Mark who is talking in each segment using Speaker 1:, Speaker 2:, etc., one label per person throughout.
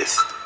Speaker 1: Podcast.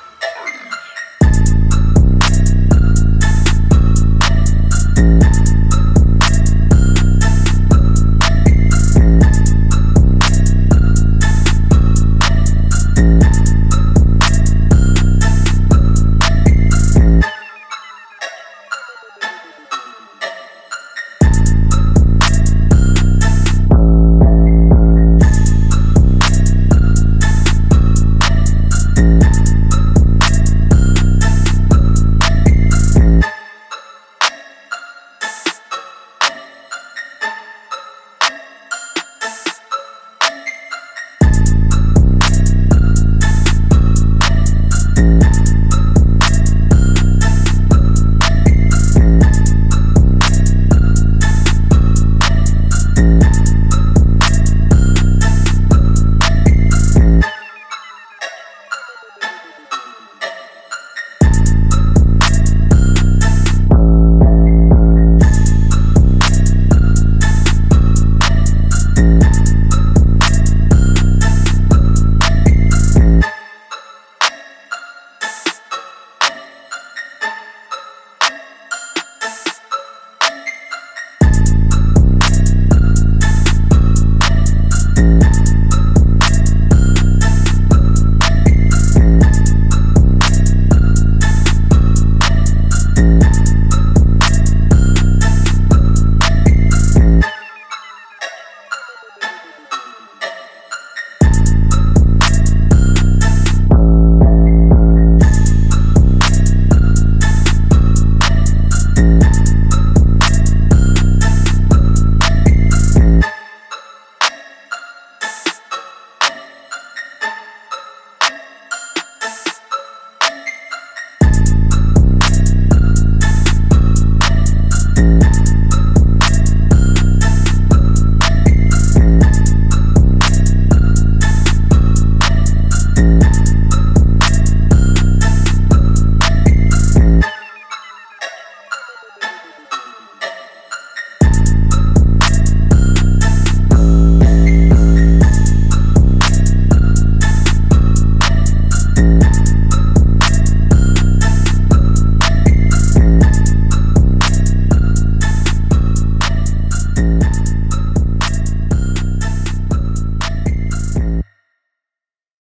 Speaker 2: Thank you.